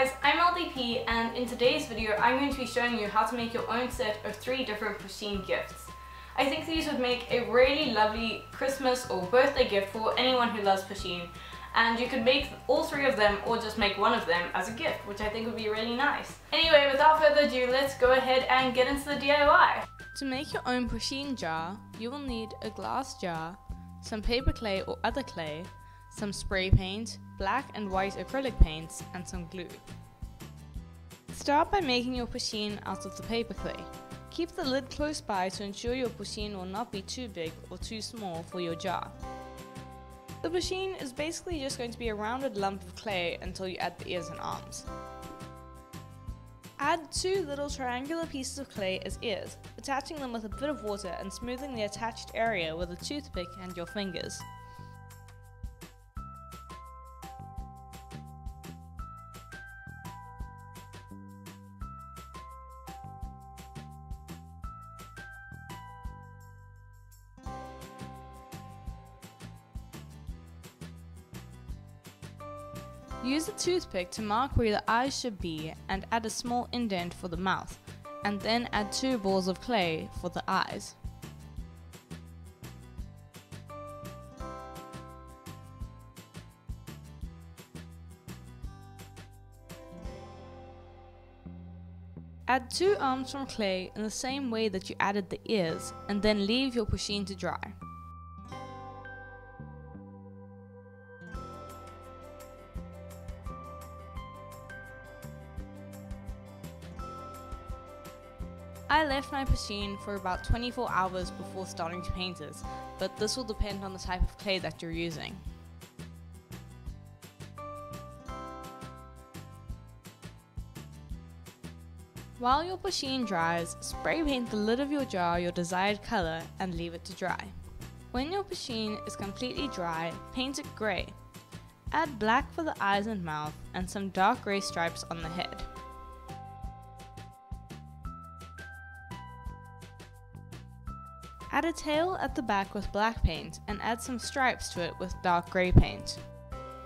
guys, I'm LDP and in today's video I'm going to be showing you how to make your own set of three different Pusheen gifts. I think these would make a really lovely Christmas or birthday gift for anyone who loves Pusheen and you could make all three of them or just make one of them as a gift which I think would be really nice. Anyway, without further ado, let's go ahead and get into the DIY. To make your own Pusheen jar, you will need a glass jar, some paper clay or other clay, some spray paint, black and white acrylic paints, and some glue. Start by making your Pusheen out of the paper clay. Keep the lid close by to ensure your Pusheen will not be too big or too small for your jar. The Pusheen is basically just going to be a rounded lump of clay until you add the ears and arms. Add two little triangular pieces of clay as ears, attaching them with a bit of water and smoothing the attached area with a toothpick and your fingers. Use a toothpick to mark where the eyes should be and add a small indent for the mouth, and then add two balls of clay for the eyes. Add two arms from clay in the same way that you added the ears, and then leave your Pusheen to dry. I left my Pusheen for about 24 hours before starting to paint it, but this will depend on the type of clay that you're using. While your Pusheen dries, spray paint the lid of your jar your desired color and leave it to dry. When your Pusheen is completely dry, paint it grey. Add black for the eyes and mouth and some dark grey stripes on the head. Add a tail at the back with black paint and add some stripes to it with dark grey paint.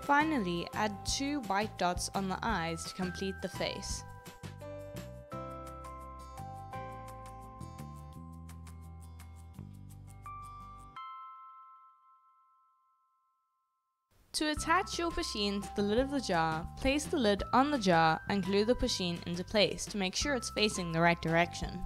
Finally, add two white dots on the eyes to complete the face. To attach your Pusheen to the lid of the jar, place the lid on the jar and glue the Pusheen into place to make sure it's facing the right direction.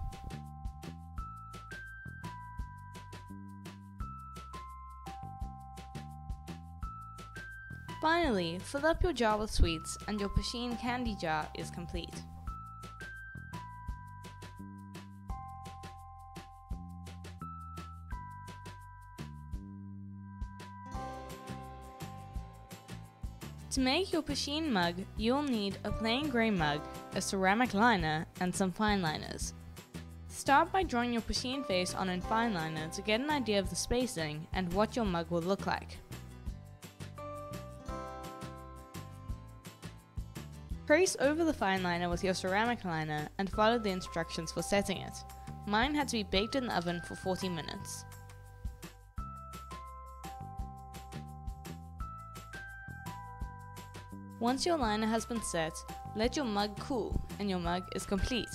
Finally, fill up your jar with sweets and your Pusheen candy jar is complete. To make your Pusheen mug, you'll need a plain grey mug, a ceramic liner, and some fine liners. Start by drawing your Pusheen face on a fine liner to get an idea of the spacing and what your mug will look like. Trace over the fine liner with your ceramic liner and follow the instructions for setting it. Mine had to be baked in the oven for 40 minutes. Once your liner has been set, let your mug cool and your mug is complete.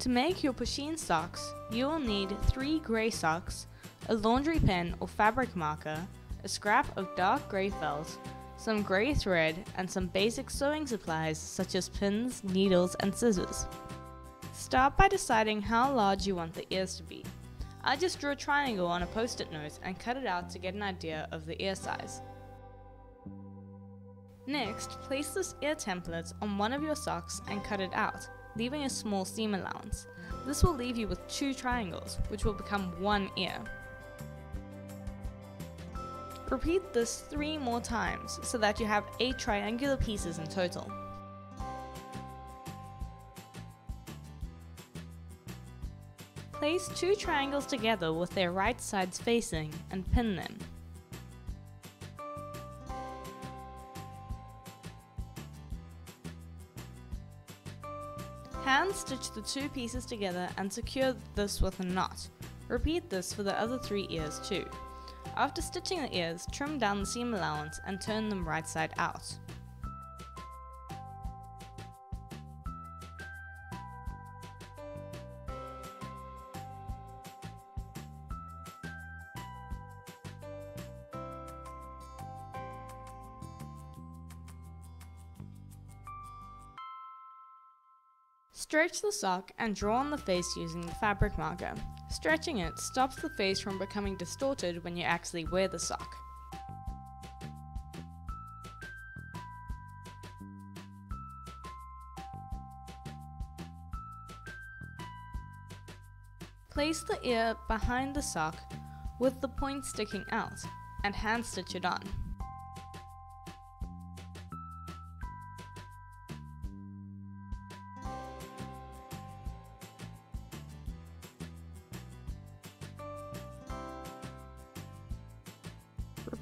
To make your Pusheen socks, you will need 3 grey socks, a laundry pen or fabric marker, a scrap of dark grey felt, some grey thread, and some basic sewing supplies such as pins, needles, and scissors. Start by deciding how large you want the ears to be. I just drew a triangle on a post-it note and cut it out to get an idea of the ear size. Next, place this ear template on one of your socks and cut it out, leaving a small seam allowance. This will leave you with two triangles, which will become one ear. Repeat this three more times so that you have eight triangular pieces in total. Place two triangles together with their right sides facing and pin them. Hand stitch the two pieces together and secure this with a knot. Repeat this for the other three ears too. After stitching the ears, trim down the seam allowance and turn them right side out. Stretch the sock and draw on the face using the fabric marker. Stretching it stops the face from becoming distorted when you actually wear the sock. Place the ear behind the sock with the point sticking out and hand stitch it on.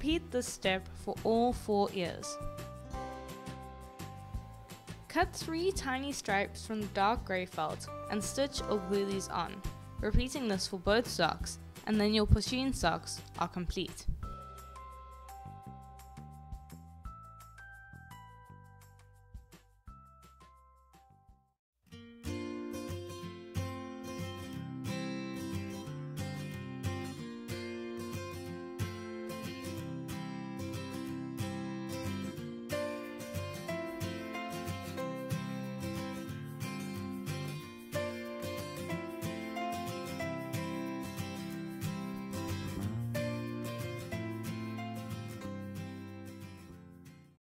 Repeat this step for all four ears. Cut three tiny stripes from the dark grey felt and stitch or glue these on, repeating this for both socks, and then your Pusheen socks are complete.